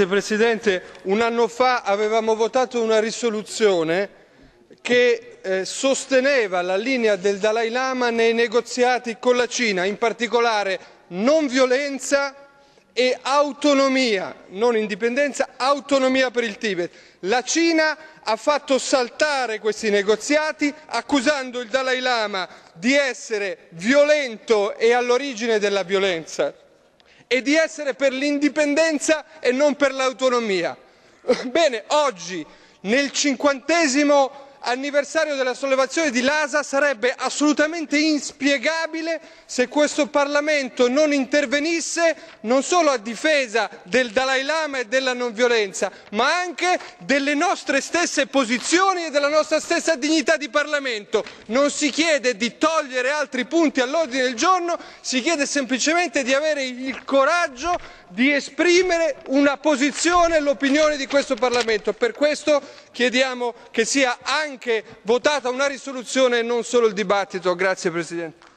Grazie Presidente. Un anno fa avevamo votato una risoluzione che eh, sosteneva la linea del Dalai Lama nei negoziati con la Cina, in particolare non violenza e autonomia, non indipendenza, autonomia per il Tibet. La Cina ha fatto saltare questi negoziati accusando il Dalai Lama di essere violento e all'origine della violenza e di essere per l'indipendenza e non per l'autonomia. Bene, oggi, nel cinquantesimo anniversario della sollevazione di Lhasa sarebbe assolutamente inspiegabile se questo Parlamento non intervenisse non solo a difesa del Dalai Lama e della non violenza, ma anche delle nostre stesse posizioni e della nostra stessa dignità di Parlamento. Non si chiede di togliere altri punti all'ordine del giorno, si chiede semplicemente di avere il coraggio di esprimere una posizione e l'opinione di questo Parlamento. Per questo chiediamo che sia anche votata una risoluzione e non solo il dibattito. Grazie Presidente.